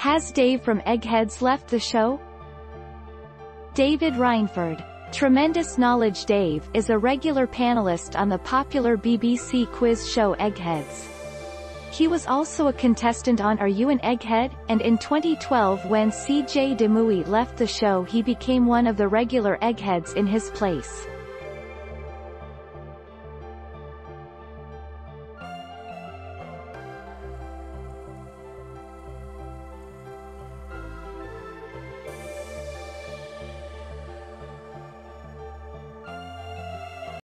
Has Dave from Eggheads left the show? David Rainford, Tremendous Knowledge Dave is a regular panelist on the popular BBC quiz show Eggheads. He was also a contestant on Are You an Egghead? and in 2012 when CJ de Mooi left the show he became one of the regular Eggheads in his place.